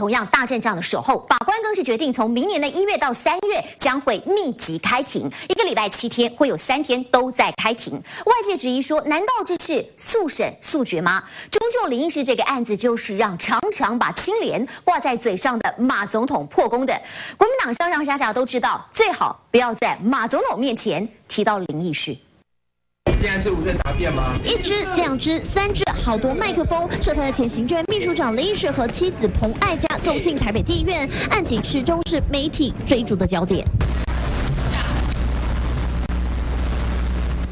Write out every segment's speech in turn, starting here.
同样，大阵仗的守候，法官更是决定从明年的一月到三月将会密集开庭，一个礼拜七天，会有三天都在开庭。外界质疑说，难道这是速审速决吗？终究林义士这个案子就是让常常把清廉挂在嘴上的马总统破功的。国民党上上下下都知道，最好不要在马总统面前提到林义事。现在是无人答辩吗？一只、两只、三只，好多麦克风。涉台的前行政秘书长林义士和妻子彭爱佳走进台北地院，案情始终是媒体追逐的焦点。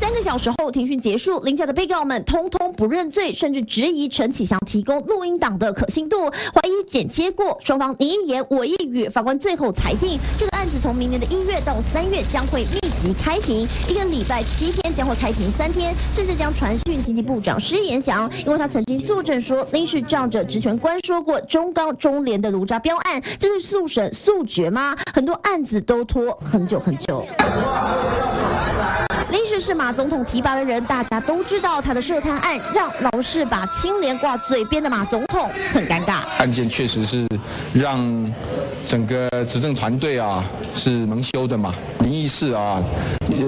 三个小时后，庭讯结束，林家的被告们通通不认罪，甚至质疑陈启祥提供录音档的可信度，怀疑剪接过。双方你一言我一语，法官最后裁定，这个案子从明年的一月到三月将会密集开庭，一个礼拜七天将会开庭三天，甚至将传讯经济部长施延祥，因为他曾经作证说林是仗着职权官说过中高中联的卢渣标案，这是速审速决吗？很多案子都拖很久很久。林氏是马总统提拔的人，大家都知道他的涉贪案让老是把清廉挂嘴边的马总统很尴尬。案件确实是让整个执政团队啊是蒙羞的嘛，林义士啊，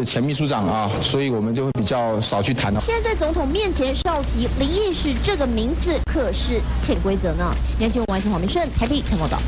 前秘书长啊，所以我们就会比较少去谈了。现在在总统面前少提林义士这个名字，可是潜规则呢？联新闻完全黄明胜台北采访报道。